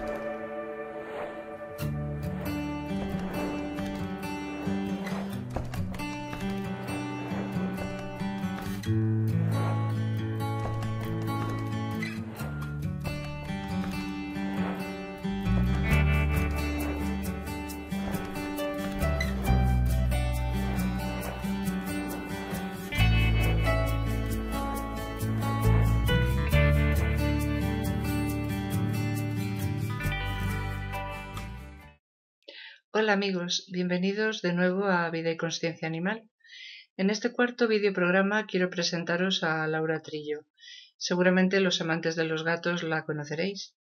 you Hola amigos, bienvenidos de nuevo a Vida y Consciencia Animal. En este cuarto videoprograma quiero presentaros a Laura Trillo. Seguramente los amantes de los gatos la conoceréis.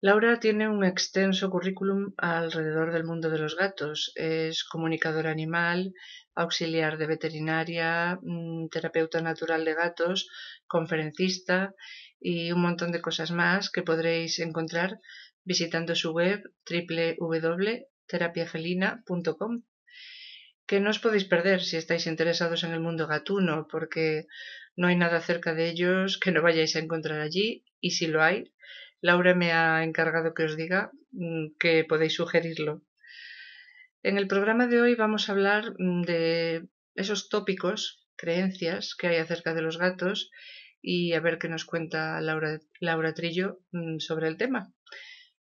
Laura tiene un extenso currículum alrededor del mundo de los gatos. Es comunicadora animal, auxiliar de veterinaria, mm, terapeuta natural de gatos, conferencista y un montón de cosas más que podréis encontrar visitando su web www terapiafelina.com que no os podéis perder si estáis interesados en el mundo gatuno, porque no hay nada cerca de ellos que no vayáis a encontrar allí, y si lo hay, Laura me ha encargado que os diga mm, que podéis sugerirlo. En el programa de hoy vamos a hablar mm, de esos tópicos, creencias que hay acerca de los gatos y a ver qué nos cuenta Laura, Laura Trillo mm, sobre el tema.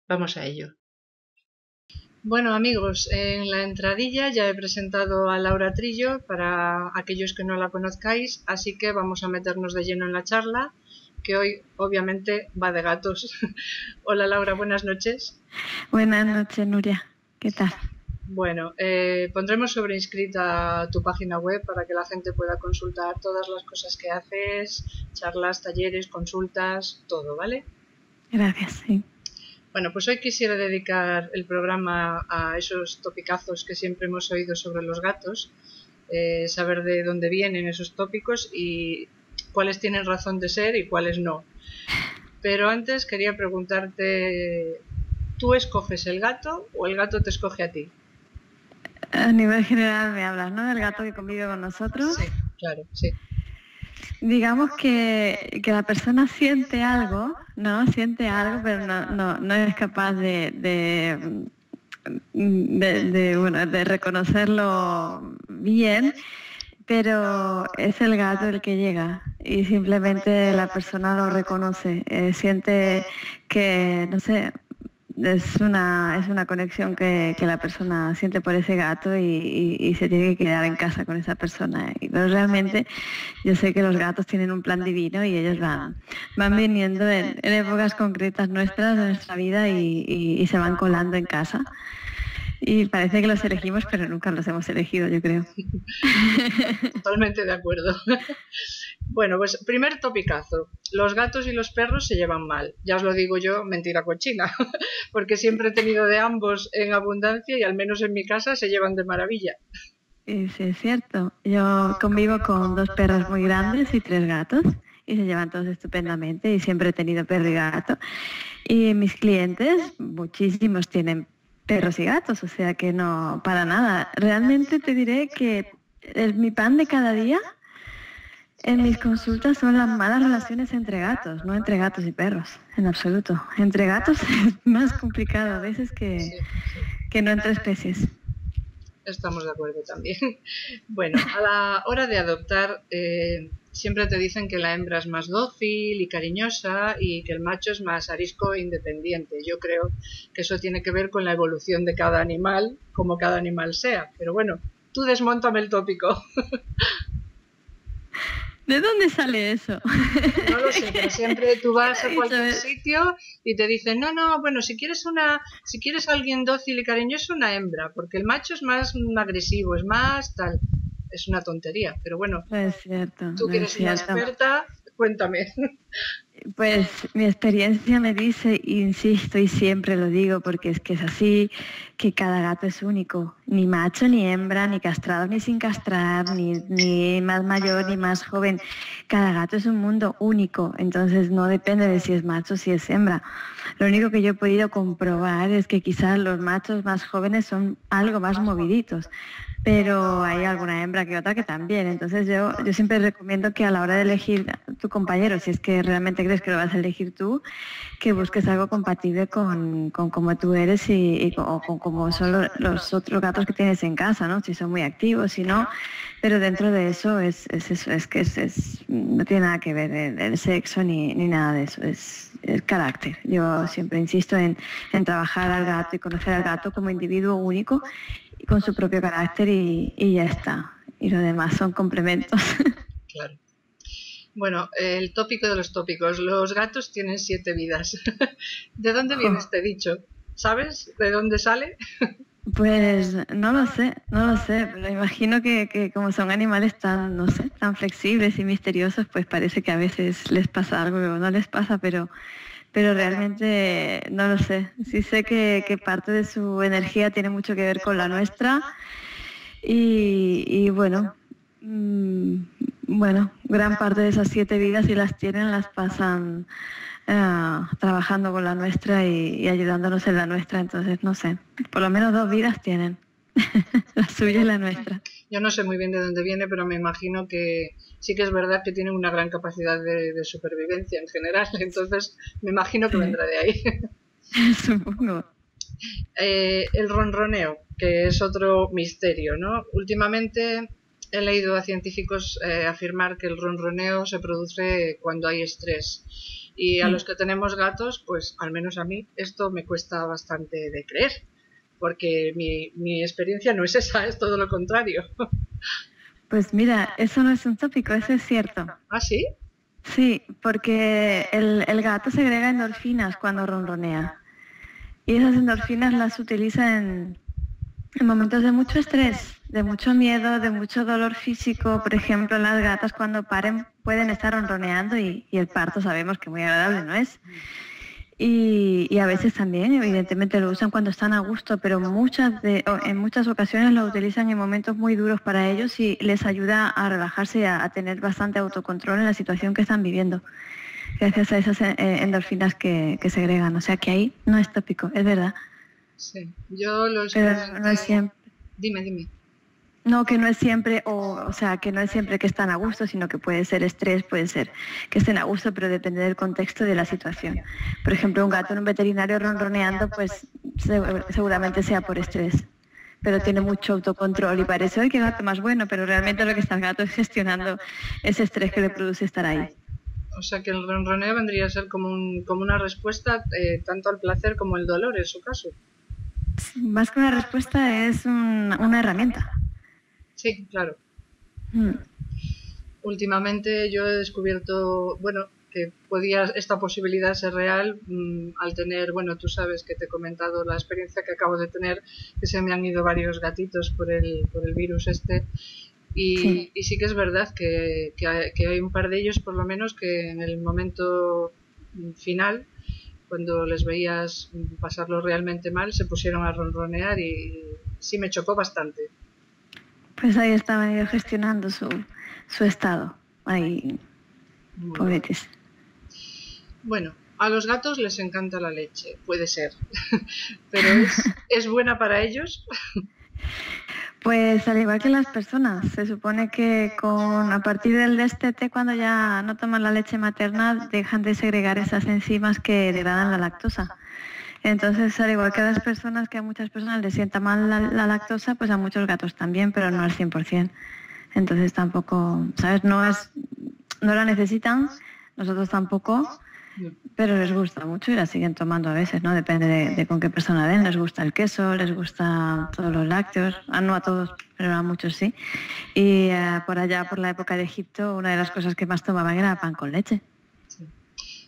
Vamos a ello. Bueno amigos, en la entradilla ya he presentado a Laura Trillo para aquellos que no la conozcáis, así que vamos a meternos de lleno en la charla, que hoy obviamente va de gatos. Hola Laura, buenas noches. Buenas noches Nuria, ¿qué tal? Bueno, eh, pondremos sobre inscrita tu página web para que la gente pueda consultar todas las cosas que haces, charlas, talleres, consultas, todo, ¿vale? Gracias, sí. Bueno, pues hoy quisiera dedicar el programa a esos topicazos que siempre hemos oído sobre los gatos, eh, saber de dónde vienen esos tópicos y cuáles tienen razón de ser y cuáles no. Pero antes quería preguntarte, ¿tú escoges el gato o el gato te escoge a ti? A nivel general me hablas, ¿no? Del gato que convive con nosotros. Sí, claro, sí. Digamos que, la persona siente algo, ¿no? Siente algo, pero no, es capaz de, de, reconocerlo bien, pero es el gato el que llega y simplemente la persona lo reconoce, eh, siente que, no sé, es una, es una conexión que, la persona siente por ese gato y, se tiene que quedar en casa con esa persona. Pero realmente yo sé que los gatos tienen un plan divino y ellos van, van viniendo en, épocas concretas nuestras, de nuestra vida y, se van colando en casa. Y parece que los elegimos, pero nunca los hemos elegido, yo creo. Totalmente de acuerdo. Bueno, pues primer topicazo. Los gatos y los perros se llevan mal. Ya os lo digo yo, mentira cochina, porque siempre he tenido de ambos en abundancia y al menos en mi casa se llevan de maravilla. Es cierto. Yo convivo con dos perros muy grandes y tres gatos y se llevan todos estupendamente y siempre he tenido perro y gato. Y mis clientes, muchísimos tienen perros y gatos, o sea que no, para nada. Realmente te diré que es mi pan de cada día en mis consultas son las malas relaciones entre gatos, no entre gatos y perros, en absoluto. Entre gatos es más complicado a veces que, que no entre especies. Estamos de acuerdo también. Bueno, a la hora de adoptar, eh, siempre te dicen que la hembra es más dócil y cariñosa y que el macho es más arisco e independiente. Yo creo que eso tiene que ver con la evolución de cada animal, como cada animal sea. Pero bueno, tú desmontame el tópico. ¿De dónde sale eso? No lo sé, pero siempre tú vas a cualquier sitio y te dicen, no, no, bueno, si quieres una, si quieres alguien dócil y cariñoso, una hembra, porque el macho es más agresivo, es más tal. Es una tontería, pero bueno. Es cierto. Tú que eres una experta, cuéntame. Pues mi experiencia me dice, insisto y siempre lo digo porque es que es así, que cada gato es único, ni macho ni hembra, ni castrado ni sin castrar, ni, más mayor ni más joven. Cada gato es un mundo único, entonces no depende de si es macho o si es hembra. Lo único que yo he podido comprobar es que quizás los machos más jóvenes son algo más moviditos pero hay alguna hembra que otra que también. Entonces yo, yo siempre recomiendo que a la hora de elegir tu compañero, si es que realmente crees que lo vas a elegir tú, que busques algo compatible con, con cómo tú eres y, con, cómo son los, otros gatos que tienes en casa, ¿no? Si son muy activos, si no. Pero dentro de eso es, es, es que es, no tiene nada que ver el, sexo ni, ni, nada de eso, es el carácter. Yo siempre insisto en, en trabajar al gato y conocer al gato como individuo único con su propio carácter y, ya está. Y lo demás son complementos. Claro. Bueno, el tópico de los tópicos. Los gatos tienen siete vidas. ¿De dónde viene este dicho? ¿Sabes de dónde sale? Pues no lo sé, no lo sé, pero imagino que, que, como son animales tan, no sé, tan flexibles y misteriosos, pues parece que a veces les pasa algo o no les pasa, pero pero realmente no lo sé. Sí sé que, parte de su energía tiene mucho que ver con la nuestra y, bueno, mm, bueno, gran parte de esas siete vidas, si las tienen, las pasan eh, trabajando con la nuestra y ayudándonos en la nuestra, entonces no sé, por lo menos dos vidas tienen. la suya y la nuestra. Yo no sé muy bien de dónde viene, pero me imagino que sí que es verdad que tiene una gran capacidad de, supervivencia en general, entonces me imagino que vendrá de ahí. Supongo. Eh, el ronroneo, que es otro misterio, ¿no? Últimamente he leído a científicos eh, afirmar que el ronroneo se produce cuando hay estrés. Y a los que tenemos gatos, pues al menos a mí, esto me cuesta bastante de creer porque mi, mi experiencia no es esa, es todo lo contrario. Pues mira, eso no es un tópico, eso es cierto. ¿Ah, sí? Sí, porque el, el gato segrega endorfinas cuando ronronea. Y esas endorfinas las utiliza en, en momentos de mucho estrés, de mucho miedo, de mucho dolor físico. Por ejemplo, las gatas cuando paren pueden estar ronroneando y, y el parto sabemos que muy agradable no es. Y, a veces también, evidentemente, lo usan cuando están a gusto, pero muchas de, en muchas ocasiones lo utilizan en momentos muy duros para ellos y les ayuda a relajarse y a, tener bastante autocontrol en la situación que están viviendo, gracias a esas eh, endorfinas que, que segregan. O sea que ahí no es tópico, es verdad. Sí, yo lo Pero no es siempre. Dime, dime. No, que no es siempre, o, o sea, que no es siempre que están a gusto, sino que puede ser estrés, puede ser que estén a gusto, pero depende del contexto de la situación. Por ejemplo, un gato en un veterinario ronroneando, pues seguramente sea por estrés, pero tiene mucho autocontrol y parece, ¡ay, qué gato más bueno! Pero realmente lo que está el gato es gestionando ese estrés que le produce estar ahí. O sea que el ronroneo vendría a ser como, un, como una respuesta eh, tanto al placer como al dolor, en su caso. Más que una respuesta es una herramienta. Sí, claro. Hmm. Últimamente yo he descubierto, bueno, que podía esta posibilidad ser real mm, al tener, bueno, tú sabes que te he comentado la experiencia que acabo de tener, que se me han ido varios gatitos por el, por el virus este. Y sí. y sí que es verdad que, que, hay, que hay un par de ellos, por lo menos, que en el momento final, cuando les veías pasarlo realmente mal, se pusieron a ronronear y sí me chocó bastante. Pues ahí estaban ellos gestionando su, su estado. Ahí, pobretes. Bueno, a los gatos les encanta la leche, puede ser. Pero es, ¿es buena para ellos? Pues al igual que las personas, se supone que con a partir del destete, cuando ya no toman la leche materna, dejan de segregar esas enzimas que degradan la lactosa. Entonces, al igual que a las personas, que a muchas personas les sienta mal la, lactosa, pues a muchos gatos también, pero no al 100%. Entonces tampoco, ¿sabes? No, es, no la necesitan, nosotros tampoco, pero les gusta mucho y la siguen tomando a veces, ¿no? Depende de, con qué persona den. Les gusta el queso, les gusta todos los lácteos, ah, no a todos, pero a muchos sí. Y eh, por allá, por la época de Egipto, una de las cosas que más tomaban era pan con leche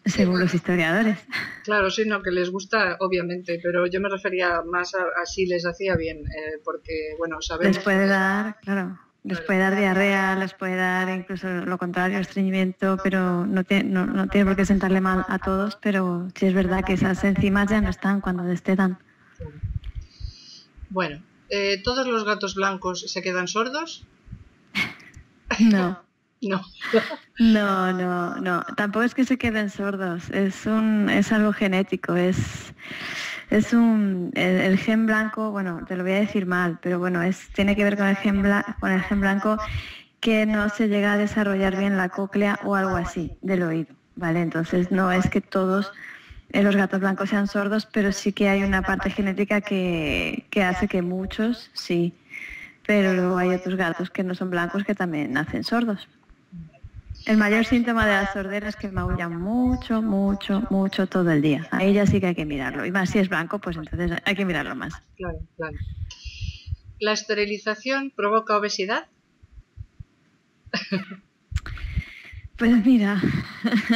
según los historiadores. Claro, sí, no, que les gusta, obviamente, pero yo me refería más a, si les hacía bien, eh, porque, bueno, sabemos... Les puede dar, claro, les puede dar diarrea, les puede dar incluso lo contrario, estreñimiento, pero no tiene, no, tiene por qué sentarle mal a todos, pero sí es verdad que esas enzimas ya no están cuando destetan. Bueno, eh, ¿todos los gatos blancos se quedan sordos? No. No. no, no, no. Tampoco es que se queden sordos. Es un, es algo genético. Es, Es un, el, gen blanco, bueno, te lo voy a decir mal, pero bueno, es, tiene que ver con el, gen con el gen blanco que no se llega a desarrollar bien la cóclea o algo así del oído, ¿vale? Entonces no es que todos los gatos blancos sean sordos, pero sí que hay una parte genética que, que hace que muchos sí, pero luego hay otros gatos que no son blancos que también nacen sordos. El mayor síntoma de la sordera es que maullan mucho, mucho, mucho todo el día. Ahí ya sí que hay que mirarlo. Y más si es blanco, pues entonces hay que mirarlo más. Claro, claro. ¿La esterilización provoca obesidad? Pues mira,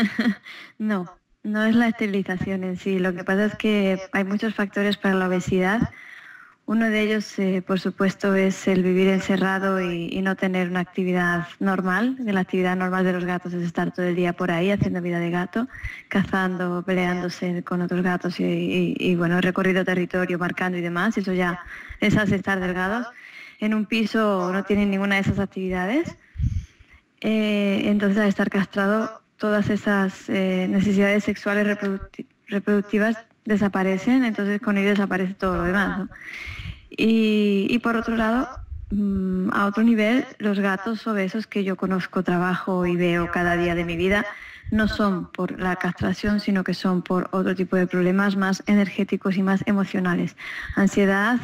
no, no es la esterilización en sí. Lo que pasa es que hay muchos factores para la obesidad uno de ellos, eh, por supuesto, es el vivir encerrado y, no tener una actividad normal. La actividad normal de los gatos es estar todo el día por ahí haciendo vida de gato, cazando, peleándose con otros gatos y, bueno, recorrido territorio, marcando y demás. Eso ya hace estar delgados. En un piso no tienen ninguna de esas actividades. Eh, entonces, al estar castrado, todas esas eh, necesidades sexuales reproductivas desaparecen, entonces con ellos desaparece todo lo demás. Y, por otro lado, mm, a otro nivel, los gatos obesos que yo conozco, trabajo y veo cada día de mi vida, no son por la castración, sino que son por otro tipo de problemas más energéticos y más emocionales. Ansiedad,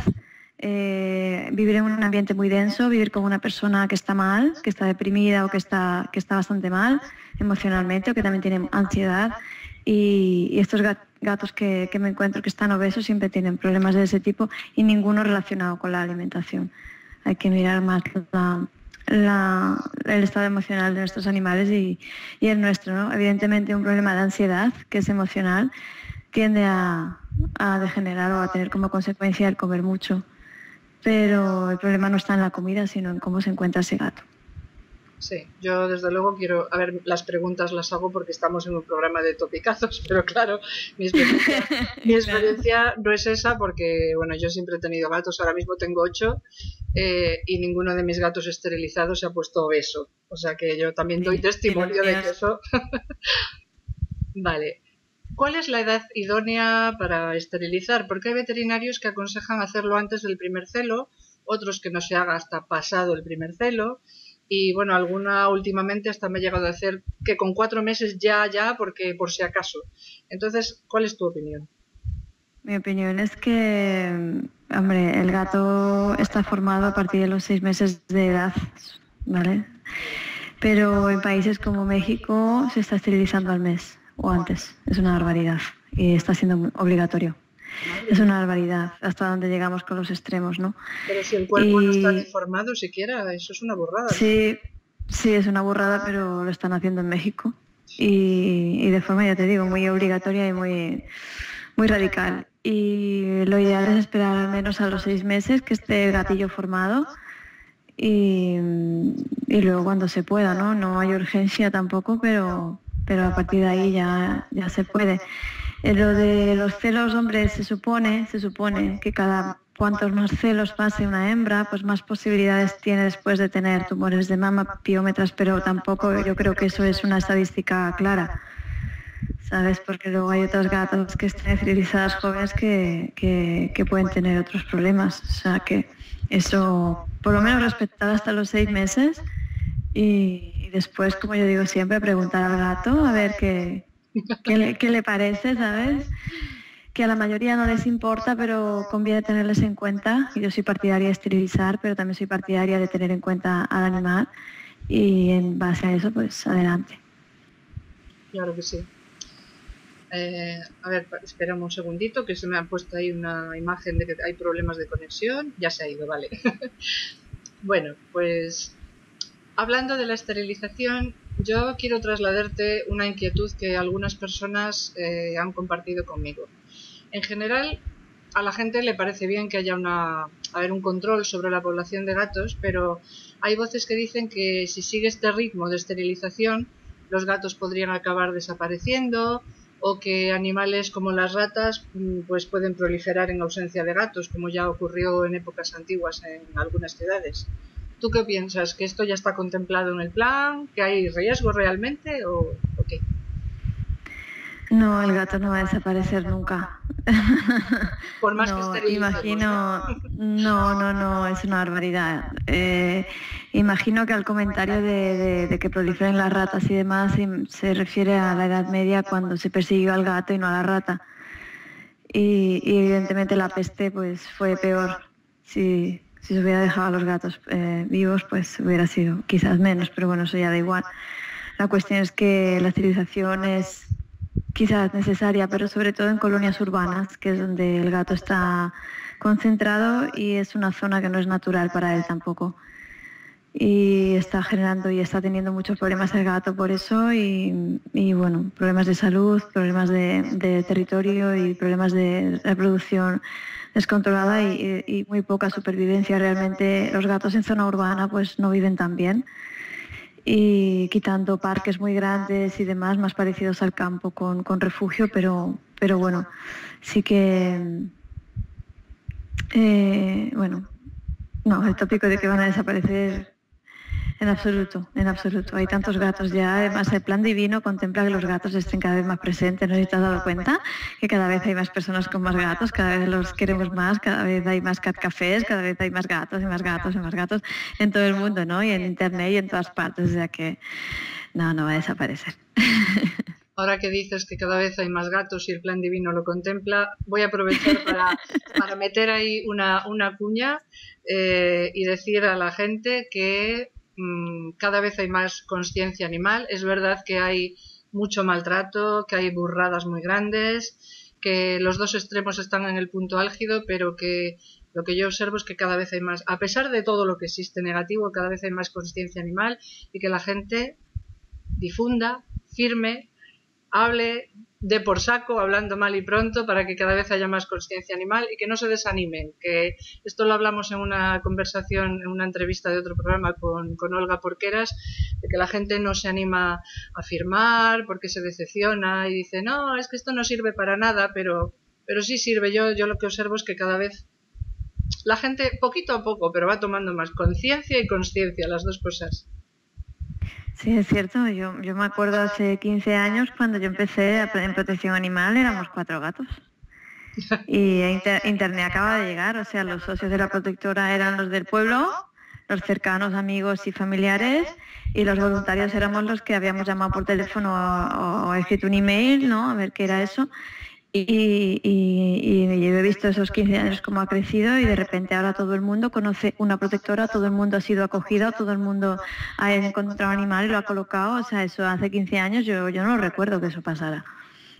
eh, vivir en un ambiente muy denso, vivir con una persona que está mal, que está deprimida o que está, que está bastante mal emocionalmente o que también tiene ansiedad. Y, estos gatos que, me encuentro que están obesos siempre tienen problemas de ese tipo y ninguno relacionado con la alimentación. Hay que mirar más el estado emocional de nuestros animales y, el nuestro. Evidentemente un problema de ansiedad, que es emocional, tiende a, a degenerar o a tener como consecuencia el comer mucho. Pero el problema no está en la comida, sino en cómo se encuentra ese gato. Sí, yo desde luego quiero, a ver, las preguntas las hago porque estamos en un programa de topicazos, pero claro, mi experiencia, no es esa porque, bueno, yo siempre he tenido gatos, ahora mismo tengo ocho eh, y ninguno de mis gatos esterilizados se ha puesto obeso, o sea que yo también doy testimonio de que eso... vale. ¿Cuál es la edad idónea para esterilizar? Porque hay veterinarios que aconsejan hacerlo antes del primer celo, otros que no se haga hasta pasado el primer celo y bueno, alguna últimamente hasta me ha llegado a decir que con cuatro meses ya, ya, porque por si acaso. Entonces, ¿cuál es tu opinión? Mi opinión es que, hombre, el gato está formado a partir de los seis meses de edad, ¿vale? Pero en países como México se está esterilizando al mes o antes. Es una barbaridad y está siendo obligatorio. Es una barbaridad hasta donde llegamos con los extremos, ¿no? Pero si el cuerpo no está deformado siquiera, eso es una burrada. Sí, sí, es una burrada, pero lo están haciendo en México. Y, de forma, ya te digo, muy obligatoria y muy, muy radical. Y lo ideal es esperar al menos a los seis meses que esté el gatillo formado y, y, luego cuando se pueda, ¿no? No hay urgencia tampoco, pero, pero a partir de ahí ya, ya se puede. En lo de los celos, hombre, se supone, se supone que cada cuantos más celos pase una hembra, pues más posibilidades tiene después de tener tumores de mama, piómetras, pero tampoco yo creo que eso es una estadística clara. ¿Sabes? Porque luego hay otros gatos que están esterilizadas jóvenes que, que, pueden tener otros problemas. O sea que eso, por lo menos respetar hasta los seis meses y después, como yo digo siempre, preguntar al gato a ver qué, ¿Qué le, parece, sabes? Que a la mayoría no les importa, pero conviene tenerles en cuenta. Yo soy partidaria de esterilizar, pero también soy partidaria de tener en cuenta al animal y en base a eso, pues adelante. Claro que sí. Eh, a ver, espera un segundito, que se me ha puesto ahí una imagen de que hay problemas de conexión. Ya se ha ido, vale. bueno, pues hablando de la esterilización, yo quiero trasladarte una inquietud que algunas personas eh, han compartido conmigo. En general, a la gente le parece bien que haya una, un control sobre la población de gatos, pero hay voces que dicen que si sigue este ritmo de esterilización, los gatos podrían acabar desapareciendo o que animales como las ratas mm, pues pueden proliferar en ausencia de gatos, como ya ocurrió en épocas antiguas en algunas ciudades. ¿Tú qué piensas? ¿Que esto ya está contemplado en el plan? ¿Que hay riesgo realmente o, qué? No, el gato no va a desaparecer nunca. Por más que esté Imagino, no, no, no, es una barbaridad. Eh, imagino que al comentario de, que proliferen las ratas y demás se refiere a la Edad Media cuando se persiguió al gato y no a la rata. Y, evidentemente la peste pues fue peor. Si, si se hubiera dejado a los gatos eh, vivos, pues hubiera sido quizás menos, pero bueno, eso ya da igual. La cuestión es que la civilización es quizás necesaria, pero sobre todo en colonias urbanas, que es donde el gato está concentrado y es una zona que no es natural para él tampoco. Y está generando y está teniendo muchos problemas el gato por eso y, bueno, problemas de salud, problemas de, territorio y problemas de reproducción descontrolada y, y, muy poca supervivencia. Realmente los gatos en zona urbana pues no viven tan bien y quitando parques muy grandes y demás, más parecidos al campo con, refugio, pero, pero bueno, sí que, eh, bueno, no, el tópico de que van a desaparecer en absoluto, en absoluto. Hay tantos gatos ya. Además, el plan divino contempla que los gatos estén cada vez más presentes. ¿No sé si te has dado cuenta? Que cada vez hay más personas con más gatos, cada vez los queremos más, cada vez hay más cat cafés, cada vez hay más gatos y más gatos y más gatos en todo el mundo, ¿no? Y en internet y en todas partes. O sea que no, no va a desaparecer. Ahora que dices que cada vez hay más gatos y el plan divino lo contempla, voy a aprovechar para, para meter ahí una, una cuña eh, y decir a la gente que cada vez hay más conciencia animal. Es verdad que hay mucho maltrato, que hay burradas muy grandes, que los dos extremos están en el punto álgido, pero que lo que yo observo es que cada vez hay más, a pesar de todo lo que existe negativo, cada vez hay más conciencia animal y que la gente difunda, firme, hable de por saco, hablando mal y pronto, para que cada vez haya más conciencia animal y que no se desanimen. Que esto lo hablamos en una conversación, en una entrevista de otro programa con, con Olga Porqueras, de que la gente no se anima a firmar porque se decepciona y dice, no, es que esto no sirve para nada, pero, pero sí sirve. Yo, yo lo que observo es que cada vez la gente, poquito a poco, pero va tomando más conciencia y conciencia, las dos cosas. Sí, es cierto. Yo, yo me acuerdo hace 15 años cuando yo empecé en protección animal, éramos cuatro gatos. Y Internet acaba de llegar, o sea, los socios de la protectora eran los del pueblo, los cercanos, amigos y familiares, y los voluntarios éramos los que habíamos llamado por teléfono o, o escrito un email, ¿no? A ver qué era eso. Y, y, yo he visto esos 15 años cómo ha crecido y de repente ahora todo el mundo conoce una protectora, todo el mundo ha sido acogido, todo el mundo ha encontrado animal y lo ha colocado. O sea, eso hace 15 años yo, yo no recuerdo que eso pasara.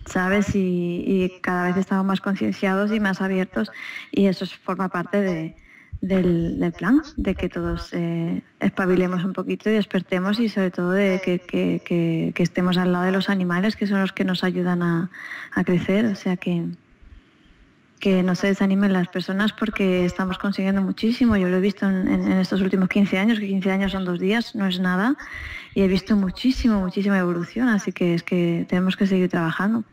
¿Sabes? Y, y cada vez estamos más concienciados y más abiertos y eso forma parte de, del, plan, de que todos eh, espabilemos un poquito y despertemos y sobre todo de que, estemos al lado de los animales, que son los que nos ayudan a, crecer. O sea que, que no se desanimen las personas porque estamos consiguiendo muchísimo. Yo lo he visto en, en, estos últimos 15 años, que 15 años son dos días, no es nada. Y he visto muchísimo, muchísima evolución, así que es que tenemos que seguir trabajando.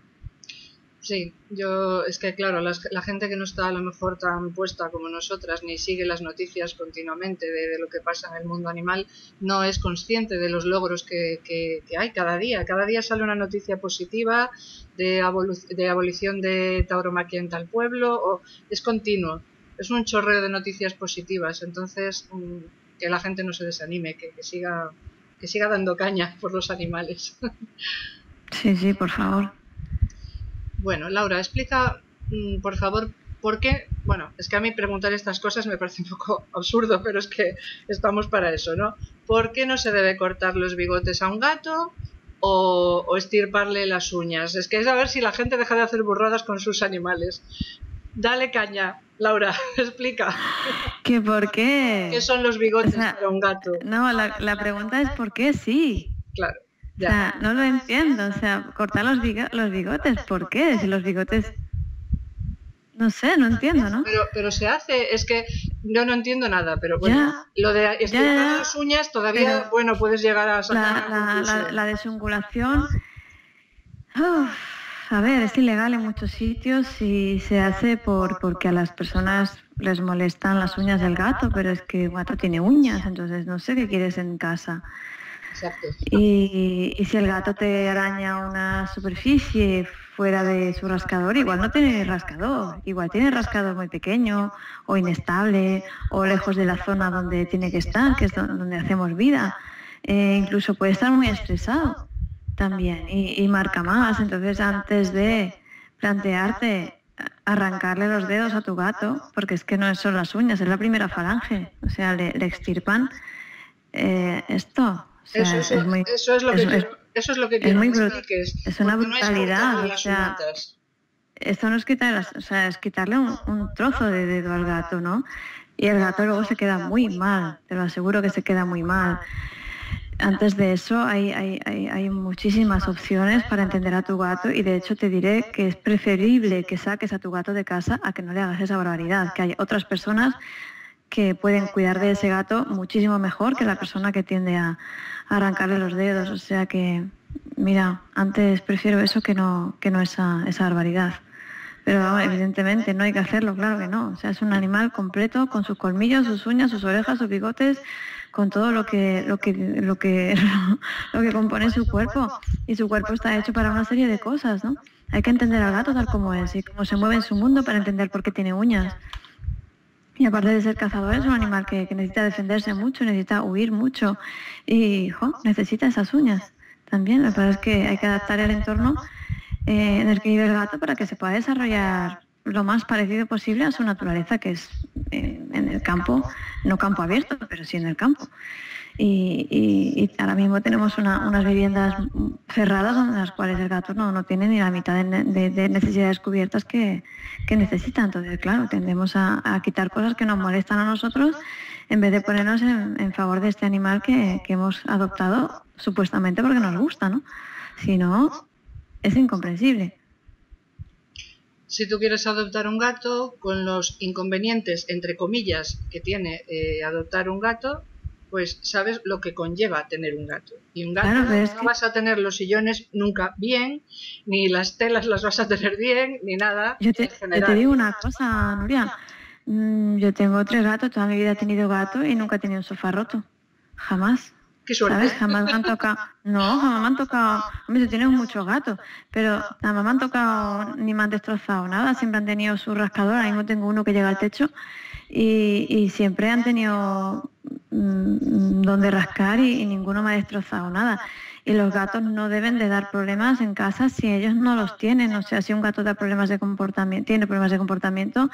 Sí, yo es que claro, la gente que no está a lo mejor tan puesta como nosotras ni sigue las noticias continuamente de, lo que pasa en el mundo animal, no es consciente de los logros que, hay cada día. Cada día sale una noticia positiva de, de abolición de tauromaquia en tal pueblo, o es continuo, es un chorreo de noticias positivas. Entonces, mm, que la gente no se desanime, que, que siga, que siga dando caña por los animales. Sí, sí, por favor. Bueno, Laura, explica, mm, por favor, por qué. Bueno, es que a mí preguntar estas cosas me parece un poco absurdo, pero es que estamos para eso, ¿no? ¿Por qué no se debe cortar los bigotes a un gato o, o estirparle las uñas? Es que es a ver si la gente deja de hacer burradas con sus animales. Dale caña, Laura, explica. ¿Qué por qué? ¿Qué son los bigotes para un gato? No, la, la pregunta es por qué sí. Claro. O sea, no lo entiendo. O sea, cortar los, los bigotes, ¿por qué? Si los bigotes... No sé, no entiendo, ¿no? Pero, pero se hace, es que yo no entiendo nada, pero bueno, lo de estirar las uñas todavía, bueno, puedes llegar a sacar la, la, la, desungulación, a ver, es ilegal en muchos sitios y se hace por porque a las personas les molestan las uñas del gato, pero es que el gato tiene uñas, entonces no sé qué quieres en casa. Y, si el gato te araña una superficie fuera de su rascador, igual no tiene rascador, igual tiene rascador muy pequeño o inestable o lejos de la zona donde tiene que estar, que es donde hacemos vida. Eh, incluso puede estar muy estresado también y, marca más. Entonces antes de plantearte arrancarle los dedos a tu gato, porque es que no son las uñas, es la primera falange, o sea, le, extirpan eh, esto. Eso, es, muy, eso, es, lo que eso es lo que es muy Es una brutalidad. o sea, esto no es quitar, o sea, es quitarle un, trozo de dedo al gato, ¿no? Y el gato luego se queda muy mal, te lo aseguro que se queda muy mal. Antes de eso hay, hay, hay, muchísimas opciones para entender a tu gato y de hecho te diré que es preferible que saques a tu gato de casa a que no le hagas esa barbaridad, que hay otras personas que pueden cuidar de ese gato muchísimo mejor que la persona que tiende a, arrancarle los dedos. O sea que, mira, antes prefiero eso que no, que no esa, esa barbaridad. Pero evidentemente no hay que hacerlo, claro que no. O sea, es un animal completo con sus colmillos, sus uñas, sus orejas, sus bigotes, con todo lo que, lo que, lo que, lo que compone su cuerpo. Y su cuerpo está hecho para una serie de cosas, ¿no? Hay que entender al gato tal como es y cómo se mueve en su mundo para entender por qué tiene uñas. Y aparte de ser cazador, es un animal que, necesita defenderse mucho, necesita huir mucho y necesita esas uñas también. Lo que pasa es que hay que adaptar el entorno eh, en el que vive el gato para que se pueda desarrollar lo más parecido posible a su naturaleza, que es eh, en el campo, no campo abierto, pero sí en el campo. Y, ahora mismo tenemos unas viviendas cerradas en las cuales el gato no, no tiene ni la mitad de, necesidades cubiertas que, necesita. Entonces, claro, tendemos a, quitar cosas que nos molestan a nosotros en vez de ponernos en, favor de este animal que, hemos adoptado supuestamente porque nos gusta, ¿no? Si no, es incomprensible. Si tú quieres adoptar un gato, con los inconvenientes, entre comillas, que tiene eh, adoptar un gato, pues sabes lo que conlleva tener un gato. Y un gato no vas a tener los sillones nunca bien, ni las telas las vas a tener bien, ni nada. Yo te, digo una cosa, Nuria. Mm, yo tengo tres gatos, toda mi vida he tenido gato y nunca he tenido un sofá roto. Jamás. Qué suerte. ¿Sabes? Jamás me han tocado. No, jamás me han tocado. Hombre, yo tienes muchos gatos, pero jamás me han tocado ni me han destrozado nada. Siempre han tenido su rascador. Ahora mismo tengo uno que llega al techo y, siempre han tenido mm, donde rascar y, ninguno me ha destrozado nada. Y los gatos no deben de dar problemas en casa si ellos no los tienen. O sea, si un gato da problemas de comportamiento, tiene problemas de comportamiento,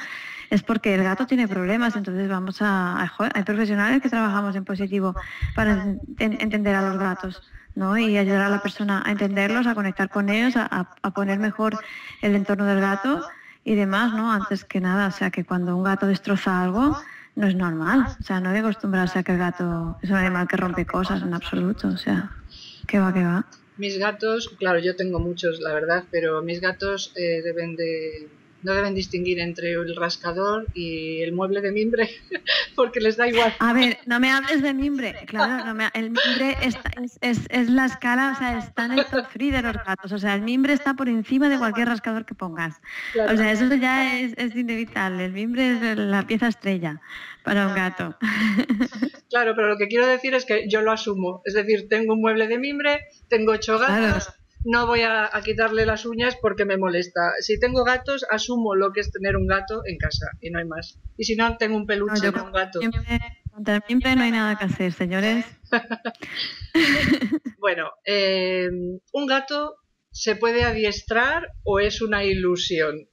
es porque el gato tiene problemas. Entonces vamos a, hay profesionales que trabajamos en positivo para entender a los gatos. ¿no? y ayudar a la persona a entenderlos, a conectar con ellos, a poner mejor el entorno del gato y demás, ¿no? Antes que nada, o sea, que cuando un gato destroza algo, no es normal. O sea, no hay que acostumbrarse a que el gato es un animal que rompe cosas en absoluto. O sea, que va, que va. Mis gatos, claro, yo tengo muchos, la verdad, pero mis gatos eh, deben de no deben distinguir entre el rascador y el mueble de mimbre porque les da igual. A ver, no me hables de mimbre, claro, el mimbre es, es, la escala, o sea, está en el top free de los gatos, o sea, el mimbre está por encima de cualquier rascador que pongas. O sea, eso ya es, es inevitable, el mimbre es la pieza estrella para un gato. Claro, pero lo que quiero decir es que yo lo asumo, es decir, tengo un mueble de mimbre, tengo ocho gatos no voy a, quitarle las uñas porque me molesta. Si tengo gatos, asumo lo que es tener un gato en casa y no hay más. Y si no, tengo un peluche de un gato. Siempre, no hay nada que hacer, señores. bueno, eh, ¿un gato se puede adiestrar o es una ilusión?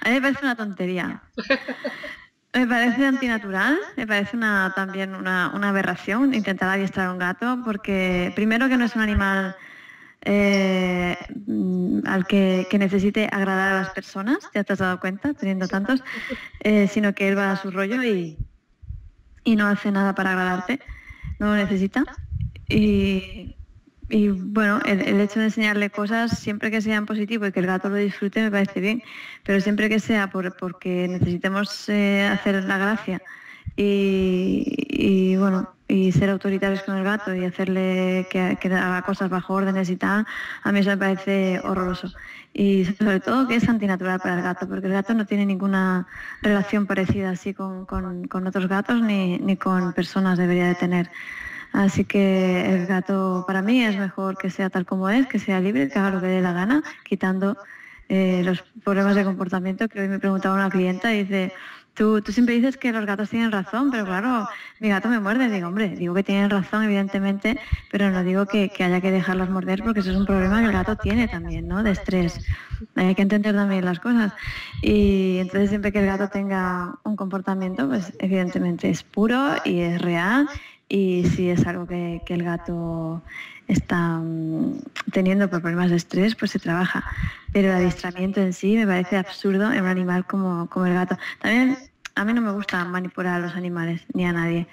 A mí me parece una tontería. Me parece antinatural, me parece una, también una, aberración intentar adiestrar a un gato, porque primero que no es un animal eh, al que, necesite agradar a las personas, ya te has dado cuenta, teniendo tantos, eh, sino que él va a su rollo y, y no hace nada para agradarte, no lo necesita. Y y bueno, el, hecho de enseñarle cosas, siempre que sean positivo y que el gato lo disfrute, me parece bien, pero siempre que sea por, porque necesitemos eh, hacer la gracia y, bueno, y ser autoritarios con el gato y hacerle que, haga cosas bajo órdenes y tal, a mí eso me parece horroroso. Y sobre todo que es antinatural para el gato, porque el gato no tiene ninguna relación parecida así con, con, otros gatos ni, ni con personas debería de tener. Así que el gato para mí es mejor que sea tal como es, que sea libre, que haga lo que dé la gana, quitando eh, los problemas de comportamiento que hoy me preguntaba una clienta y dice, Tú, tú, siempre dices que los gatos tienen razón, pero claro, mi gato me muerde. Digo, hombre, digo que tienen razón, evidentemente, pero no digo que, haya que dejarlos morder porque eso es un problema que el gato tiene también, ¿no? De estrés. Hay que entender también las cosas. Y entonces siempre que el gato tenga un comportamiento, pues evidentemente es puro y es real. Y si es algo que, el gato está mm, teniendo problemas de estrés, pues se trabaja. Pero el adiestramiento en sí me parece absurdo en un animal como, como el gato. También a mí no me gusta manipular a los animales, ni a nadie,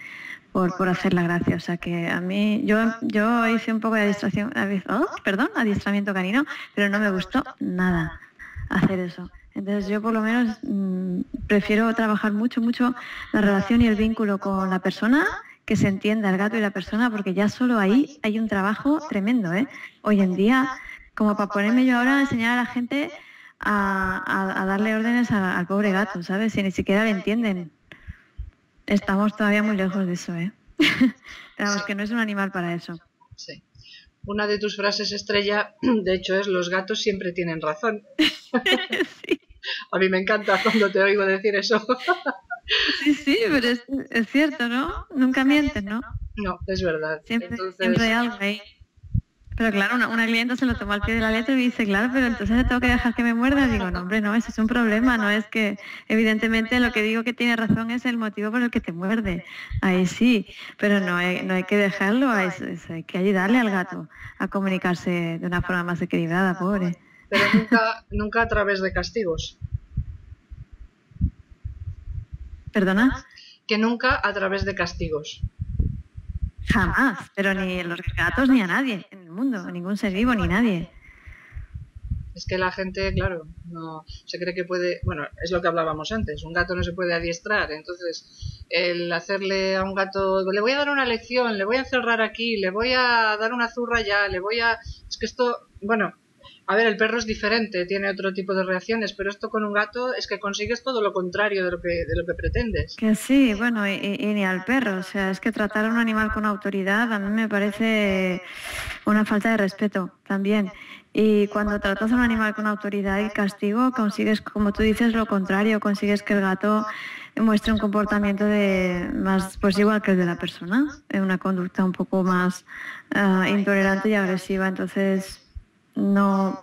por, por hacer la gracia. O sea que a mí, yo, yo hice un poco de adiestración, oh, perdón, adiestramiento canino, pero no me gustó nada hacer eso. Entonces yo por lo menos mm, prefiero trabajar mucho, mucho la relación y el vínculo con la persona que se entienda el gato y la persona, porque ya solo ahí hay un trabajo tremendo. ¿eh? Hoy en día, como para ponerme yo ahora a enseñar a la gente a, darle órdenes al pobre gato, ¿sabes? Si ni siquiera le entienden. Estamos todavía muy lejos de eso, ¿eh? Pero que no es un animal para eso. Sí. Una de tus frases estrella, de hecho, es los gatos siempre tienen razón. A mí me encanta cuando te oigo decir eso. Sí, sí, pero es, cierto, ¿no? Nunca mientes, ¿no? No, es verdad. Siempre, hay algo ahí. Pero claro, una, una, clienta se lo tomó al pie de la letra y dice, claro, pero entonces le tengo que dejar que me muerda. Digo, no, hombre, no, eso es un problema, no es que, evidentemente, lo que digo que tiene razón es el motivo por el que te muerde. Ahí sí, pero no hay, no hay que dejarlo, hay, hay que ayudarle al gato a comunicarse de una forma más equilibrada, pobre. Pero nunca, nunca a través de castigos. ¿Perdona? Que nunca a través de castigos. Jamás, pero ni a los gatos ni a nadie en el mundo, a ningún ser vivo ni nadie. Es que la gente, claro, no se cree que puede, bueno, es lo que hablábamos antes, un gato no se puede adiestrar, entonces el hacerle a un gato, le voy a dar una lección, le voy a encerrar aquí, le voy a dar una zurra ya, le voy a, es que esto, bueno, a ver, el perro es diferente, tiene otro tipo de reacciones, pero esto con un gato es que consigues todo lo contrario de lo que, de lo que pretendes. Que sí, bueno, y, ni al perro. O sea, es que tratar a un animal con autoridad a mí me parece una falta de respeto también. Y cuando tratas a un animal con autoridad y castigo, consigues, como tú dices, lo contrario, consigues que el gato muestre un comportamiento de más pues igual que el de la persona, una conducta un poco más ah, intolerante y agresiva. Entonces, no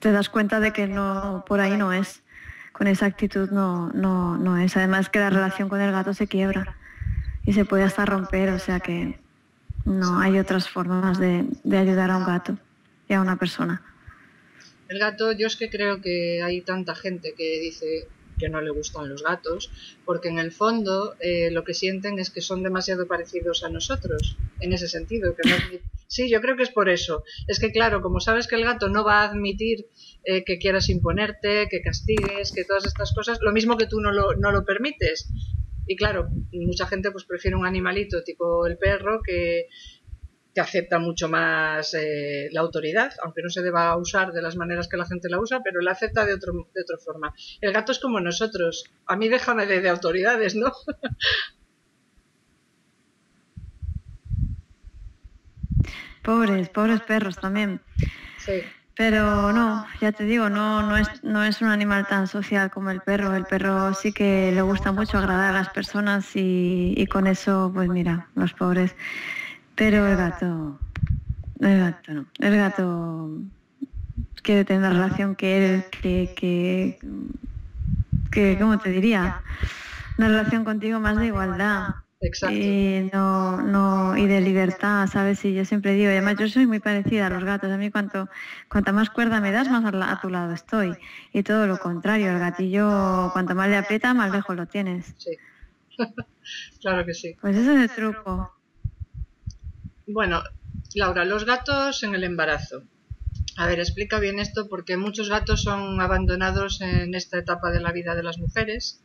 te das cuenta de que no por ahí no es. Con esa actitud no no no es. Además que la relación con el gato se quiebra y se puede hasta romper o sea que no hay otras formas de, de ayudar a un gato y a una persona. El gato yo es que creo que hay tanta gente que dice que no le gustan los gatos, porque en el fondo eh, lo que sienten es que son demasiado parecidos a nosotros, en ese sentido. Sí, yo creo que es por eso. Es que claro, como sabes que el gato no va a admitir eh, que quieras imponerte, que castigues, que todas estas cosas, lo mismo que tú no lo, no lo permites. Y claro, mucha gente pues prefiere un animalito tipo el perro que, que acepta mucho más eh, la autoridad, aunque no se deba usar de las maneras que la gente la usa, pero la acepta de, otro, de otra forma. El gato es como nosotros. A mí déjame de, de autoridades, ¿no? pobres, pobres perros también. Sí. Pero no, ya te digo, no, no, es, no es un animal tan social como el perro. El perro sí que le gusta mucho agradar a las personas y, y con eso, pues mira, los pobres. Pero el gato, el gato no. El gato quiere tener la relación que él, que, que, que, ¿cómo te diría? Una relación contigo más de igualdad. Exacto. Y no, no, y de libertad, ¿sabes? Y yo siempre digo, y además yo soy muy parecida a los gatos, a mí cuanto, cuanta más cuerda me das, más a, tu lado estoy. Y todo lo contrario, el gatillo, cuanto más le aprieta, más lejos lo tienes. Sí. claro que sí. Pues ese es el truco. Bueno, Laura, los gatos en el embarazo. A ver, explica bien esto porque muchos gatos son abandonados en esta etapa de la vida de las mujeres.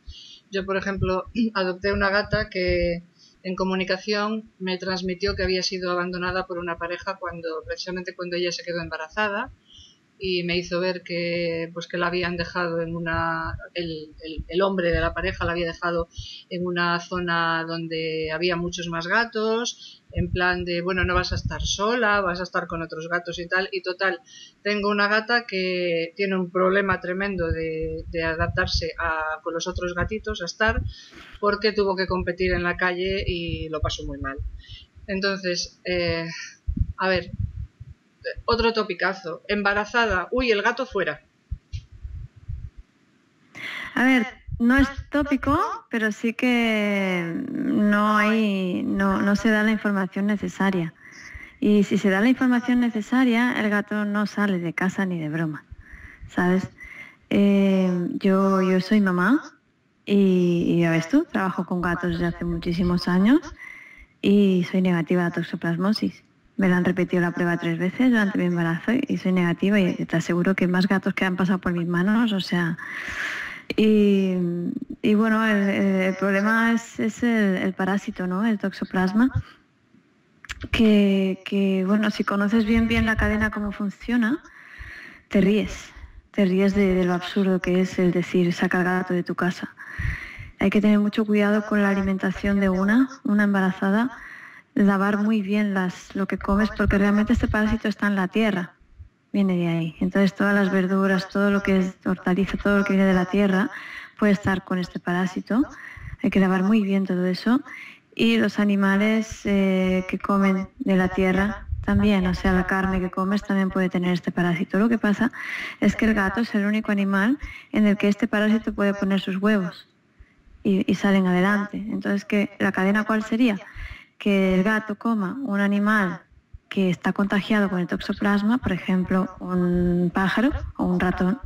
Yo, por ejemplo, adopté una gata que en comunicación me transmitió que había sido abandonada por una pareja cuando precisamente cuando ella se quedó embarazada y me hizo ver que pues que la habían dejado en una el, el, hombre de la pareja la había dejado en una zona donde había muchos más gatos en plan de bueno no vas a estar sola vas a estar con otros gatos y tal y total tengo una gata que tiene un problema tremendo de, de adaptarse a, con los otros gatitos a estar porque tuvo que competir en la calle y lo pasó muy mal. Entonces eh, a ver otro topicazo. Embarazada. Uy, el gato fuera. A ver, no es tópico, pero sí que no hay, no, no se da la información necesaria. Y si se da la información necesaria, el gato no sale de casa ni de broma, ¿sabes? Eh, yo, yo soy mamá y, ya ves tú, trabajo con gatos desde hace muchísimos años y soy negativa a toxoplasmosis. Me la han repetido la prueba tres veces durante mi embarazo y soy negativa y te aseguro que más gatos que han pasado por mis manos, o sea... Y, bueno, el, problema es, el, parásito, ¿no? El toxoplasma. Que, bueno, si conoces bien bien la cadena, cómo funciona, te ríes. Te ríes de, de lo absurdo que es el decir, saca el gato de tu casa. Hay que tener mucho cuidado con la alimentación de una, una embarazada, lavar muy bien las, lo que comes porque realmente este parásito está en la tierra, viene de ahí. Entonces todas las verduras, todo lo que es hortaliza, todo lo que viene de la tierra puede estar con este parásito. Hay que lavar muy bien todo eso. Y los animales eh, que comen de la tierra también, o sea, la carne que comes también puede tener este parásito. Lo que pasa es que el gato es el único animal en el que este parásito puede poner sus huevos y, y salen adelante. Entonces, ¿qué, ¿la cadena cuál sería? Que el gato coma un animal que está contagiado con el toxoplasma, por ejemplo, un pájaro o un ratón,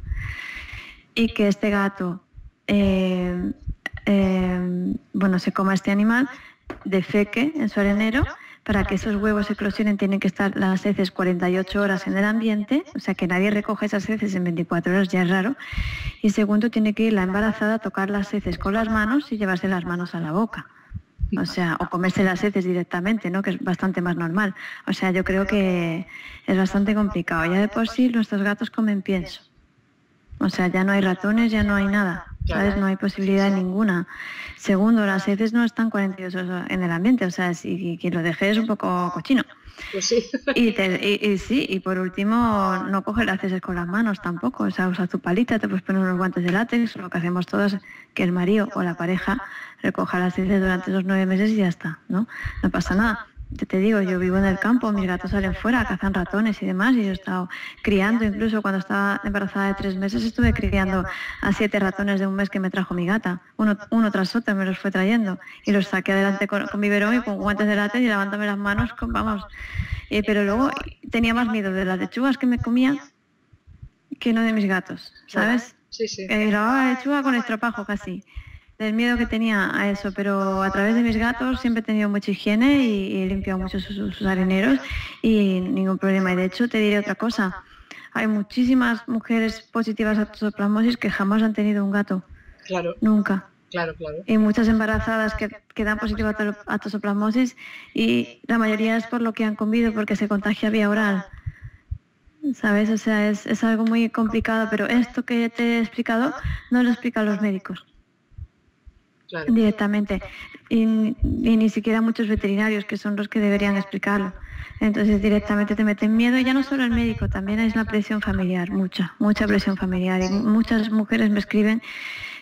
y que este gato eh, eh, bueno, se coma este animal, defeque en su arenero, para que esos huevos eclosionen tienen que estar las heces 48 horas en el ambiente, o sea que nadie recoge esas heces en 24 horas, ya es raro. Y segundo, tiene que ir la embarazada a tocar las heces con las manos y llevarse las manos a la boca. O sea, o comerse las heces directamente, ¿no? Que es bastante más normal. O sea, yo creo que es bastante complicado. Ya de por sí nuestros gatos comen pienso. O sea, ya no hay ratones, ya no hay nada. ¿Sabes? No hay posibilidad ninguna. Segundo, las heces no están 42 horas en el ambiente. O sea, si quien lo deje es un poco cochino. Pues sí. Y, sí, y por último, no coge las heces con las manos tampoco. O sea, usa tu palita, te puedes poner unos guantes de látex. Lo que hacemos todos que el marido o la pareja recoja las heces durante esos nueve meses y ya está, ¿no? No pasa nada. Te, te digo, yo vivo en el campo, mis gatos salen fuera, cazan ratones y demás, y yo he estado criando, incluso cuando estaba embarazada de tres meses, estuve criando a siete ratones de un mes que me trajo mi gata, uno, uno tras otro me los fue trayendo, y los saqué adelante con, mi verón y con guantes de látex y levantándome las manos, con, vamos. pero luego tenía más miedo de las lechugas que me comía que no de mis gatos, ¿sabes? Sí, sí. grababa lechuga con estropajo casi del miedo que tenía a eso, pero a través de mis gatos siempre he tenido mucha higiene y, he limpiado mucho sus, areneros y ningún problema. Y de hecho te diré otra cosa, hay muchísimas mujeres positivas a toxoplasmosis que jamás han tenido un gato. Claro. Nunca. Claro, claro. Y muchas embarazadas que, que dan positiva a toxoplasmosis y la mayoría es por lo que han comido, porque se contagia vía oral. ¿Sabes? O sea, es, es algo muy complicado, pero esto que te he explicado no lo explican los médicos directamente. Y, ni siquiera muchos veterinarios, que son los que deberían explicarlo. Entonces directamente te meten miedo y ya no solo el médico, también es la presión familiar, mucha, mucha presión familiar. Y muchas mujeres me escriben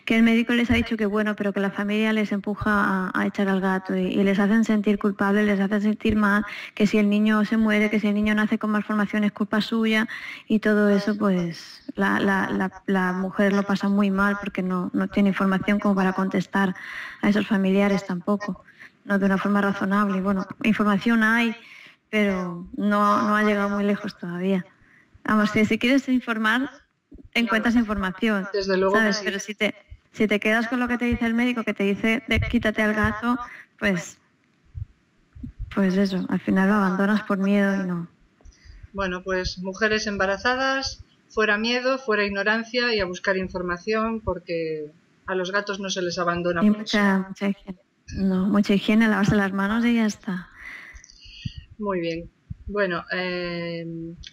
que el médico les ha dicho que bueno, pero que la familia les empuja a, echar al gato y, les hacen sentir culpables, les hacen sentir mal, que si el niño se muere, que si el niño nace con malformación es culpa suya y todo eso pues la, mujer lo pasa muy mal porque no, no tiene información como para contestar a esos familiares tampoco, no de una forma razonable. Y bueno, información hay, pero no, no ha llegado muy lejos todavía. Vamos, si, si quieres informar, encuentras información. Desde luego. Pero si te, si te quedas con lo que te dice el médico, que te dice de, quítate al gato, pues, pues eso, al final lo abandonas por miedo y no. Bueno, pues mujeres embarazadas, fuera miedo, fuera ignorancia y a buscar información porque a los gatos no se les abandona. Y mucha, mucha higiene. No, mucha higiene, lavarse las manos y ya está. Muy bien. Bueno, eh,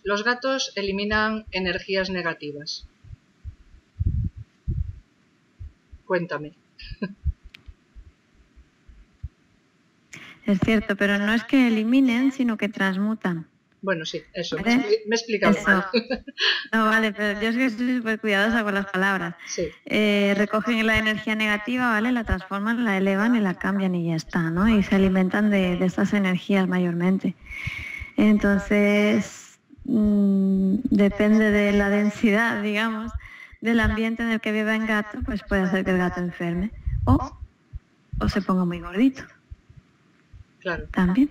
los gatos eliminan energías negativas. Cuéntame. Es cierto, pero no es que eliminen, sino que transmutan. Bueno, sí, eso, me, he explicado mal. No, vale, pero yo es que estoy súper cuidadosa con las palabras. Sí. Eh, recogen la energía negativa, ¿vale? La transforman, la elevan y la cambian y ya está, ¿no? Y se alimentan de, estas energías mayormente. Entonces, mm, depende de la densidad, digamos, del ambiente en el que viva el gato, pues puede hacer que el gato enferme o, o se ponga muy gordito. Claro. También,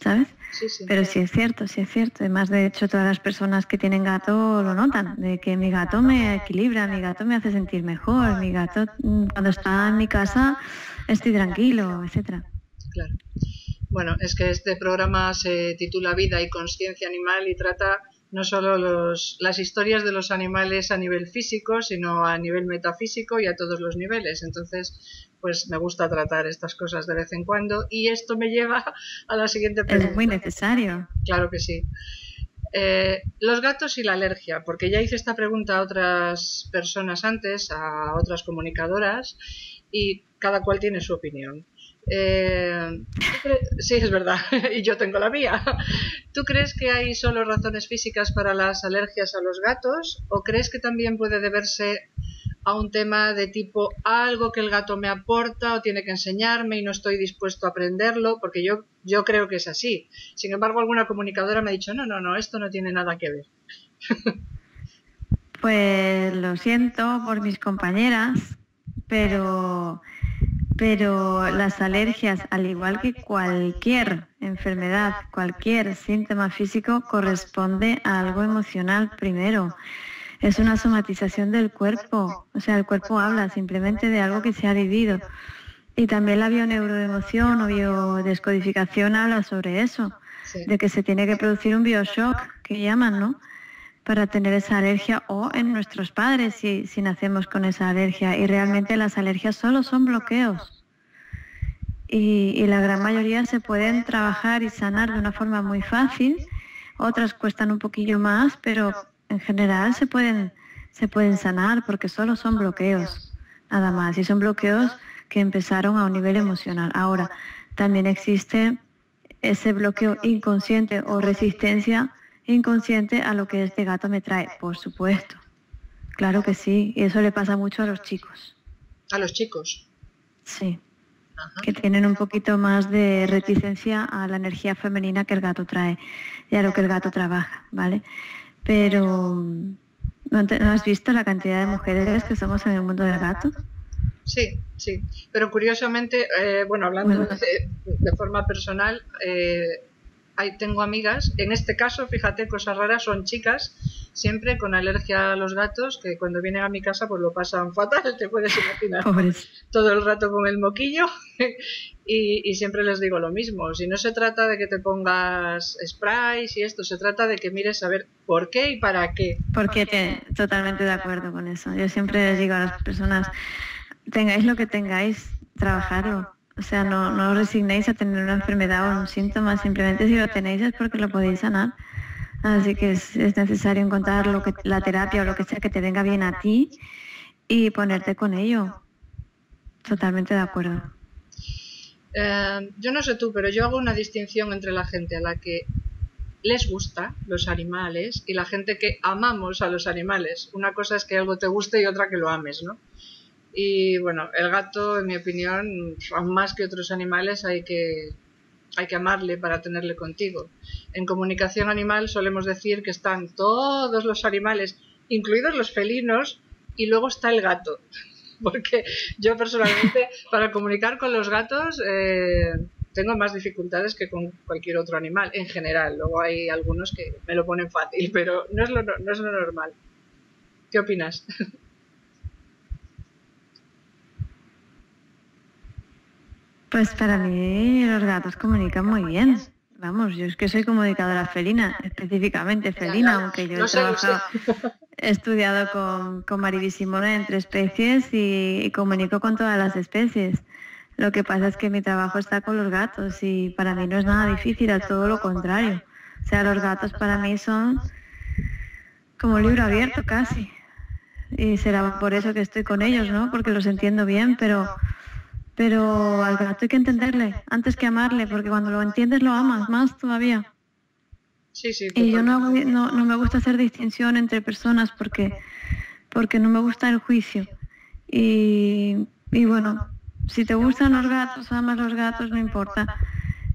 ¿sabes? Sí, sí. Pero sí es cierto, sí es cierto. Además, de hecho, todas las personas que tienen gato lo notan, de que mi gato me equilibra, mi gato me hace sentir mejor, mi gato mm, cuando está en mi casa estoy tranquilo, etcétera. Claro. Bueno, es que este programa se titula Vida y Conciencia Animal y trata no solo los, las historias de los animales a nivel físico, sino a nivel metafísico y a todos los niveles. Entonces, pues me gusta tratar estas cosas de vez en cuando y esto me lleva a la siguiente pregunta. Es muy necesario. Claro que sí. Eh, los gatos y la alergia, porque ya hice esta pregunta a otras personas antes, a otras comunicadoras, y cada cual tiene su opinión. Eh, sí, es verdad, y yo tengo la mía. ¿Tú crees que hay solo razones físicas para las alergias a los gatos o crees que también puede deberse a un tema de tipo algo que el gato me aporta o tiene que enseñarme y no estoy dispuesto a aprenderlo? Porque yo, yo creo que es así. Sin embargo, alguna comunicadora me ha dicho, no, no, no, esto no tiene nada que ver. Pues lo siento por mis compañeras, pero pero las alergias, al igual que cualquier enfermedad, cualquier síntoma físico, corresponde a algo emocional primero. Es una somatización del cuerpo, o sea, el cuerpo habla simplemente de algo que se ha vivido. Y también la bioneuroemoción o biodescodificación habla sobre eso, de que se tiene que producir un bioshock, que llaman, ¿no? Para tener esa alergia o en nuestros padres si, si nacemos con esa alergia. Y realmente las alergias solo son bloqueos. Y, y, la gran mayoría se pueden trabajar y sanar de una forma muy fácil. Otras cuestan un poquillo más, pero en general se pueden, se pueden sanar porque solo son bloqueos, nada más. Y son bloqueos que empezaron a un nivel emocional. Ahora, también existe ese bloqueo inconsciente o resistencia inconsciente a lo que este gato me trae, por supuesto. Claro que sí, y eso le pasa mucho a los chicos. ¿A los chicos? Sí, que tienen un poquito más de reticencia a la energía femenina que el gato trae y a lo que el gato trabaja, ¿vale? Pero, ¿no, has visto la cantidad de mujeres que somos en el mundo del gato? Sí, sí. Pero curiosamente, eh, bueno, hablando De, forma personal, eh, tengo amigas, en este caso, fíjate, cosas raras, son chicas, siempre con alergia a los gatos, que cuando vienen a mi casa pues lo pasan fatal, te puedes imaginar. Todo el rato con el moquillo y, siempre les digo lo mismo, si no se trata de que te pongas sprays y esto, se trata de que mires a ver por qué y para qué. Porque te, totalmente de acuerdo con eso. Yo siempre les digo a las personas, tengáis lo que tengáis, trabajarlo o sea, no, no os resignéis a tener una enfermedad o un síntoma, simplemente si lo tenéis es porque lo podéis sanar. Así que es, necesario encontrar lo que, la terapia o lo que sea que te venga bien a ti y ponerte con ello. Totalmente de acuerdo. Eh, yo no sé tú, pero yo hago una distinción entre la gente a la que les gusta los animales y la gente que amamos a los animales. Una cosa es que algo te guste y otra que lo ames, ¿no? Y bueno, el gato, en mi opinión, más que otros animales, hay que, hay que amarle para tenerle contigo. En comunicación animal solemos decir que están todos los animales, incluidos los felinos, y luego está el gato. Porque yo personalmente, para comunicar con los gatos, eh, tengo más dificultades que con cualquier otro animal, en general. Luego hay algunos que me lo ponen fácil, pero no es lo, no es lo normal. ¿Qué opinas? Pues para mí los gatos comunican muy bien. Vamos, yo es que soy comunicadora felina, específicamente felina, aunque yo he trabajado, he estudiado con, con Mariby Simona entre especies y, comunico con todas las especies. Lo que pasa es que mi trabajo está con los gatos y para mí no es nada difícil, a todo lo contrario. O sea, los gatos para mí son como libro abierto casi. Y será por eso que estoy con ellos, ¿no? Porque los entiendo bien, pero pero al gato hay que entenderle antes que amarle, porque cuando lo entiendes lo amas más todavía. Sí, sí. Y yo no, no, no, me gusta hacer distinción entre personas porque, porque no me gusta el juicio. Y, y bueno, si te gustan los gatos, amas los gatos, no importa.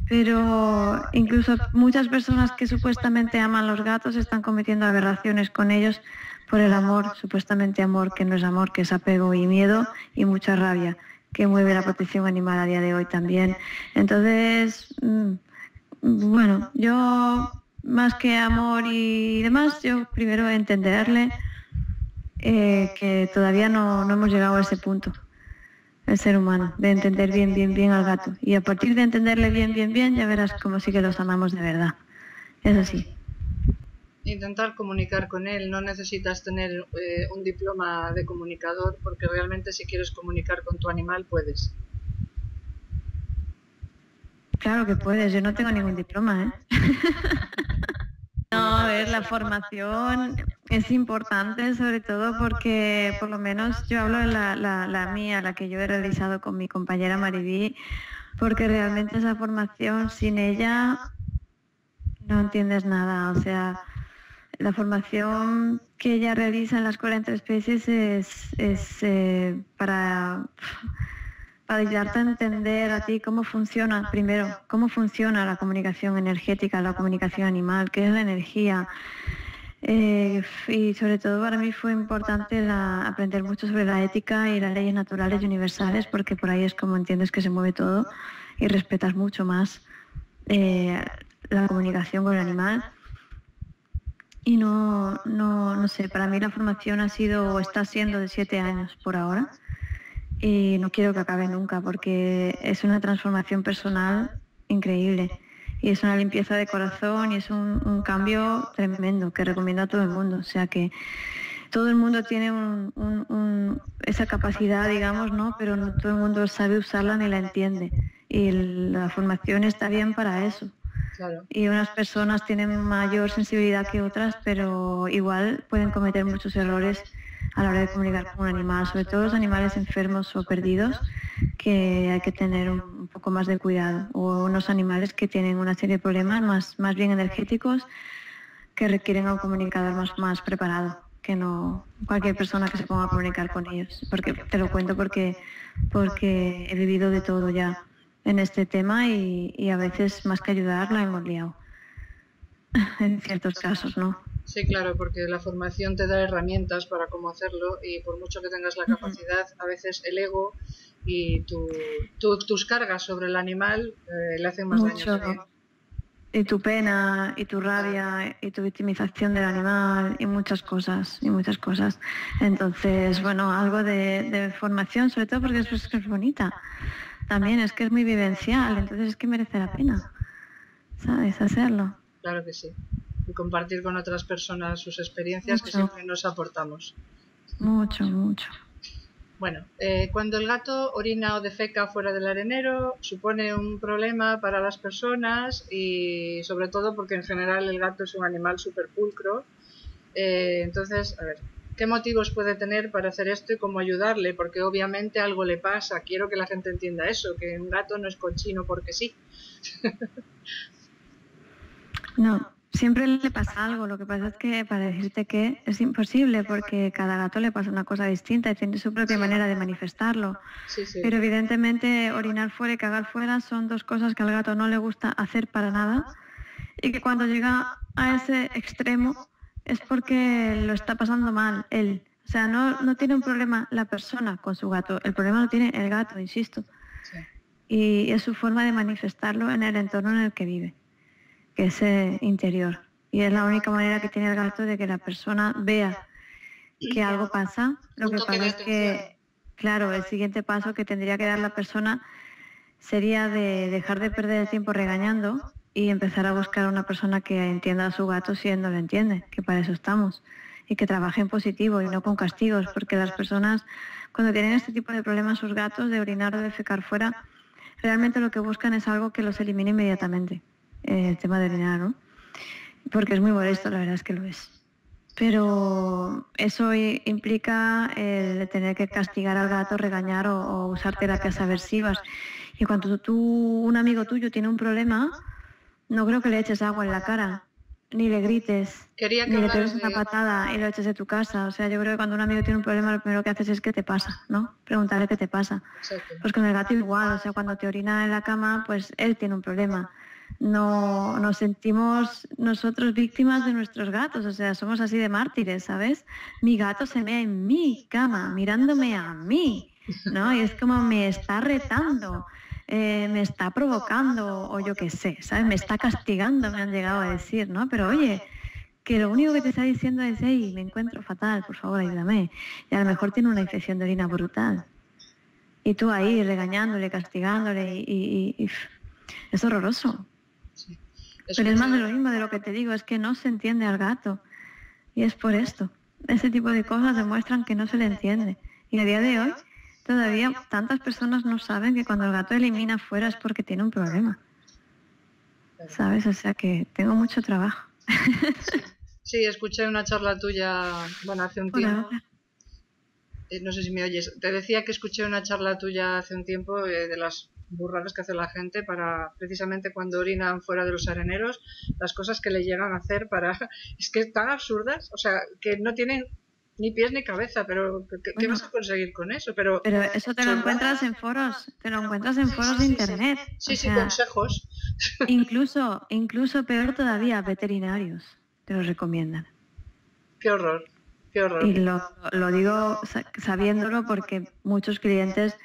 Pero incluso muchas personas que supuestamente aman los gatos están cometiendo aberraciones con ellos por el amor, supuestamente amor, que no es amor, que es apego y miedo y mucha rabia que mueve la protección animal a día de hoy también. Entonces, mm, bueno, yo más que amor y demás, yo primero entenderle eh, que todavía no, no hemos llegado a ese punto, el ser humano, de entender bien, bien, bien al gato. Y a partir de entenderle bien, bien, bien, ya verás cómo sí que los amamos de verdad. Eso sí intentar comunicar con él. No necesitas tener eh, un diploma de comunicador porque realmente si quieres comunicar con tu animal puedes. Claro que puedes, yo no tengo ningún diploma, ¿eh? no, a ver, la formación es importante sobre todo porque por lo menos yo hablo de la, la, la mía, la que yo he realizado con mi compañera Maribí, porque realmente esa formación sin ella no entiendes nada, o sea, la formación que ella realiza en las 40 especies es, eh, para, para ayudarte a entender a ti cómo funciona, primero, cómo funciona la comunicación energética, la comunicación animal, qué es la energía. Eh, y sobre todo para mí fue importante aprender mucho sobre la ética y las leyes naturales y universales, porque por ahí es como entiendes que se mueve todo y respetas mucho más eh, la comunicación con el animal y no, no, no sé, para mí la formación ha sido o está siendo de siete años por ahora y no quiero que acabe nunca porque es una transformación personal increíble y es una limpieza de corazón y es un, cambio tremendo que recomiendo a todo el mundo. O sea que todo el mundo tiene esa capacidad, digamos, ¿no? Pero no todo el mundo sabe usarla ni la entiende. Y la formación está bien para eso. Y unas personas tienen mayor sensibilidad que otras, pero igual pueden cometer muchos errores a la hora de comunicar con un animal, sobre todo los animales enfermos o perdidos, que hay que tener un poco más de cuidado, o unos animales que tienen una serie de problemas más, más bien energéticos que requieren a un comunicador más, más preparado que no cualquier persona que se ponga a comunicar con ellos. Porque te lo cuento porque, porque he vivido de todo ya en este tema y, a veces más que ayudar la hemos liado. en ciertos casos, ¿no? Sí, claro, porque la formación te da herramientas para cómo hacerlo y por mucho que tengas la capacidad, a veces el ego y tus cargas sobre el animal eh, le hacen más daño. Y tu pena, y tu rabia, y tu victimización del animal, y muchas cosas, y muchas cosas. Entonces, bueno, algo de, formación, sobre todo porque es, es bonita también es que es muy vivencial, entonces es que merece la pena, ¿sabes? Hacerlo. Claro que sí. Y compartir con otras personas sus experiencias que siempre nos aportamos. Mucho, mucho. Bueno, eh, cuando el gato orina o defeca fuera del arenero supone un problema para las personas y sobre todo porque en general el gato es un animal súper pulcro. Eh, entonces, a ver, qué motivos puede tener para hacer esto y cómo ayudarle, porque obviamente algo le pasa. Quiero que la gente entienda eso, que un gato no es cochino porque sí. No, siempre le pasa algo. Lo que pasa es que para decirte que es imposible, porque cada gato le pasa una cosa distinta y tiene su propia manera de manifestarlo. Pero evidentemente orinar fuera y cagar fuera son dos cosas que al gato no le gusta hacer para nada y que cuando llega a ese extremo es porque lo está pasando mal él. O sea, no, no tiene un problema la persona con su gato, el problema lo tiene el gato, insisto. Y es su forma de manifestarlo en el entorno en el que vive, que es interior. Y es la única manera que tiene el gato de que la persona vea que algo pasa. Lo que pasa es que, claro, el siguiente paso que tendría que dar la persona sería de dejar de perder el tiempo regañando y empezar a buscar a una persona que entienda a su gato si él no lo entiende, que para eso estamos, y que trabaje en positivo y no con castigos, porque las personas cuando tienen este tipo de problemas sus gatos de orinar o de fecar fuera, realmente lo que buscan es algo que los elimine inmediatamente, el tema de orinar, ¿no? porque es muy molesto, la verdad es que lo es. Pero eso implica el tener que castigar al gato, regañar o, usar terapias aversivas. Y cuando tú, un amigo tuyo tiene un problema, no creo que le eches agua en la cara, ni le grites, ni le pegues una patada y lo eches de tu casa. O sea, yo creo que cuando un amigo tiene un problema, lo primero que haces es qué te pasa, ¿no? Preguntarle qué te pasa. Pues con el gato igual, o sea, cuando te orina en la cama, pues él tiene un problema no nos sentimos nosotros víctimas de nuestros gatos, o sea, somos así de mártires, ¿sabes? Mi gato se mea en mi cama, mirándome a mí, ¿no? Y es como me está retando, eh, me está provocando, o yo qué sé, ¿sabes? Me está castigando, me han llegado a decir, ¿no? Pero oye, que lo único que te está diciendo es, hey, me encuentro fatal, por favor, ayúdame. Y a lo mejor tiene una infección de orina brutal. Y tú ahí regañándole, castigándole, y es horroroso. Pero es más de lo mismo de lo que te digo, es que no se entiende al gato. Y es por esto. Ese tipo de cosas demuestran que no se le entiende. Y a día de hoy, todavía tantas personas no saben que cuando el gato elimina fuera es porque tiene un problema. ¿Sabes? O sea que tengo mucho trabajo. Sí, escuché una charla tuya, bueno, hace un tiempo. Eh, no sé si me oyes. Te decía que escuché una charla tuya hace un tiempo eh, de las burradas que hace la gente para precisamente cuando orinan fuera de los areneros, las cosas que le llegan a hacer para... Es que tan absurdas, o sea, que no tienen ni pies ni cabeza, pero ¿qué, vas a conseguir con eso? Pero, pero eso te lo encuentras en foros, te lo encuentras en foros de internet. Sí, sí, consejos. Incluso, incluso peor todavía, veterinarios te lo recomiendan. Qué horror, qué horror. Y lo, lo digo sabiéndolo porque muchos clientes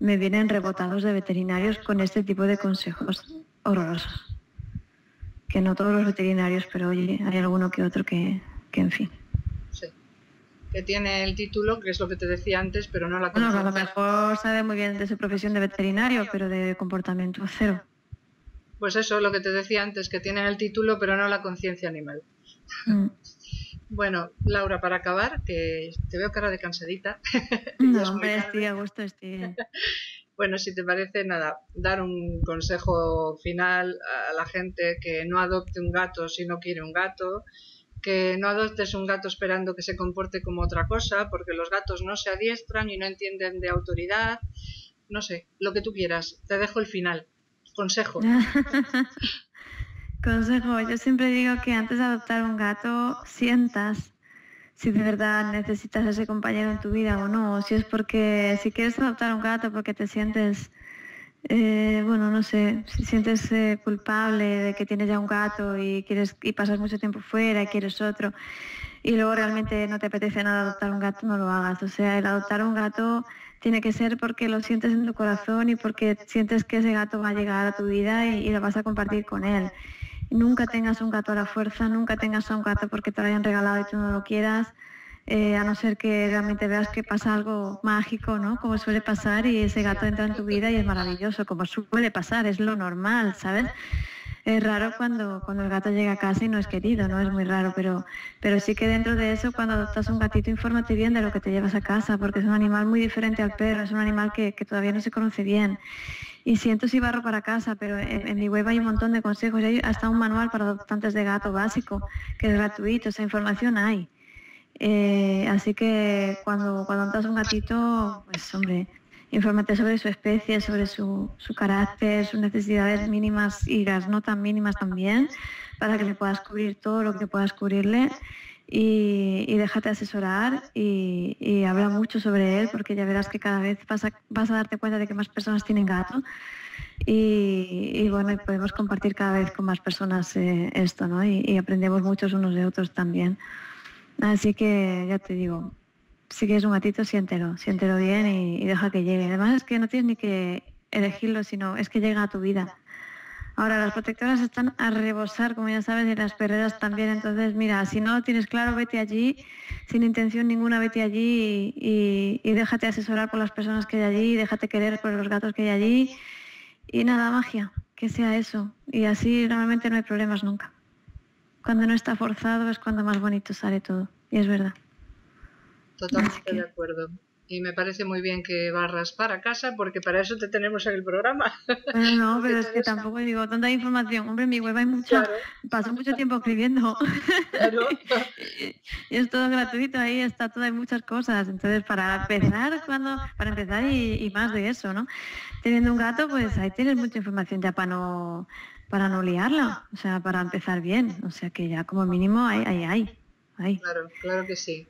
me vienen rebotados de veterinarios con este tipo de consejos horrorosos. Que no todos los veterinarios, pero oye, hay alguno que otro que, que en fin. Sí. Que tiene el título, que es lo que te decía antes, pero no la Bueno, a lo mejor sabe muy bien de su profesión de veterinario, pero de comportamiento cero. Pues eso, lo que te decía antes, que tienen el título, pero no la conciencia animal. Mm. Bueno, Laura, para acabar, que te veo cara de cansadita. No, hombre, estoy a gusto, estoy Bueno, si te parece, nada, dar un consejo final a la gente que no adopte un gato si no quiere un gato, que no adoptes un gato esperando que se comporte como otra cosa, porque los gatos no se adiestran y no entienden de autoridad. No sé, lo que tú quieras. Te dejo el final. Consejo. Consejo, yo siempre digo que antes de adoptar un gato sientas si de verdad necesitas ese compañero en tu vida o no, o si es porque si quieres adoptar un gato porque te sientes, eh, bueno, no sé, si sientes eh, culpable de que tienes ya un gato y quieres y pasas mucho tiempo fuera y quieres otro y luego realmente no te apetece nada adoptar un gato, no lo hagas. O sea, el adoptar un gato tiene que ser porque lo sientes en tu corazón y porque sientes que ese gato va a llegar a tu vida y lo vas a compartir con él. Nunca tengas un gato a la fuerza, nunca tengas a un gato porque te lo hayan regalado y tú no lo quieras, eh, a no ser que realmente veas que pasa algo mágico, ¿no? Como suele pasar y ese gato entra en tu vida y es maravilloso, como suele pasar, es lo normal, ¿sabes? Es raro cuando, cuando el gato llega a casa y no es querido, ¿no? Es muy raro, pero, pero sí que dentro de eso, cuando adoptas un gatito, infórmate bien de lo que te llevas a casa, porque es un animal muy diferente al perro, es un animal que, que todavía no se conoce bien y siento si barro para casa, pero en, mi web hay un montón de consejos, hay hasta un manual para adoptantes de gato básico, que es gratuito, esa información hay. Eh, así que cuando, cuando adoptas un gatito, pues hombre, infórmate sobre su especie, sobre su, su carácter, sus necesidades mínimas y las no tan mínimas también, para que le puedas cubrir todo lo que puedas cubrirle y, déjate asesorar y, habla mucho sobre él porque ya verás que cada vez vas a, vas a darte cuenta de que más personas tienen gato y, bueno, podemos compartir cada vez con más personas eh, esto, ¿no? Y, aprendemos muchos unos de otros también. Así que ya te digo, si quieres un gatito, siéntelo, siéntelo bien y, y deja que llegue. Además es que no tienes ni que elegirlo, sino es que llega a tu vida. Ahora, las protectoras están a rebosar, como ya sabes, y las perreras también. Entonces, mira, si no lo tienes claro, vete allí, sin intención ninguna, vete allí y, déjate asesorar por las personas que hay allí, déjate querer por los gatos que hay allí. Y nada, magia, que sea eso. Y así normalmente no hay problemas nunca. Cuando no está forzado es cuando más bonito sale todo. Y es verdad. Totalmente de acuerdo. y me parece muy bien que barras para casa porque para eso te tenemos en el programa. no, pero es que tampoco digo tanta información. Hombre, en mi web hay mucha, paso mucho tiempo escribiendo. Claro. y es todo gratuito, ahí está todo, hay muchas cosas. Entonces, para empezar, cuando, para empezar y, más de eso, ¿no? Teniendo un gato, pues ahí tienes mucha información ya para no para no liarla, o sea, para empezar bien. O sea que ya como mínimo hay, hay, hay. Claro, claro que sí.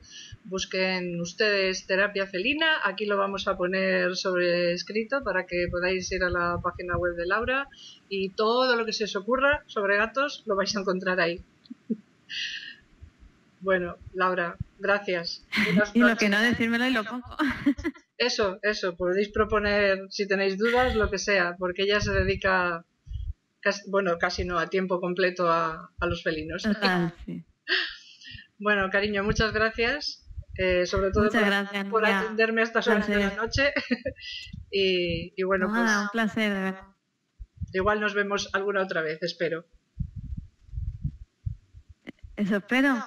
Busquen ustedes terapia felina, aquí lo vamos a poner sobre escrito para que podáis ir a la página web de Laura y todo lo que se os ocurra sobre gatos lo vais a encontrar ahí. bueno, Laura, gracias. y lo que no decírmelo y lo pongo. eso, eso, podéis proponer si tenéis dudas, lo que sea, porque ella se dedica, bueno, casi no, a tiempo completo a, los felinos. sí. Bueno, cariño, muchas gracias. Eh, sobre todo por, atenderme a estas horas de la noche. y, bueno, pues. un placer, de verdad. Igual nos vemos alguna otra vez, espero. Eso espero.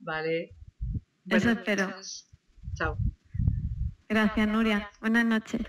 Vale. Eso espero. Chao. Gracias, Nuria. Buenas noches.